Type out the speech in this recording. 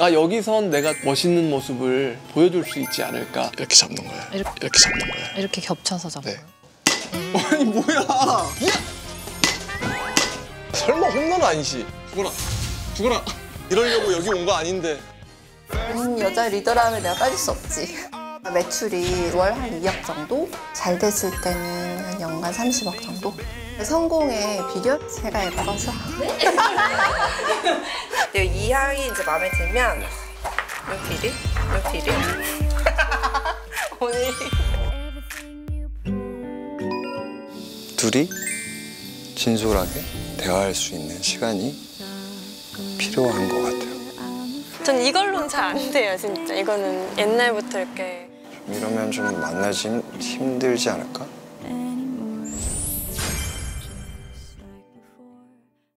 아 여기선 내가 멋있는 모습을 보여줄 수 있지 않을까 이렇게 잡는 거야. 이렇게. 이렇게 잡는 거야. 이렇게 겹쳐서 잡아요. 네. 아니 뭐야 설마 홈런 아니지 죽어라 죽어라 이러려고 여기 온 거 아닌데 음, 여자 리더라면 내가 빠질 수 없지. 매출이 월 한 2억 정도? 잘 됐을 때는 한 연간 30억 정도? 성공의 비결? 제가 예뻐서. 이 향이 이제 마음에 들면 루피리? 루피리? 오늘 둘이 진솔하게 대화할 수 있는 시간이 필요한 것 같아요. 전 이걸로는 잘 안 돼요, 진짜. 이거는 옛날부터 이렇게. 좀 이러면 좀 만나지 힘- 힘들지 않을까?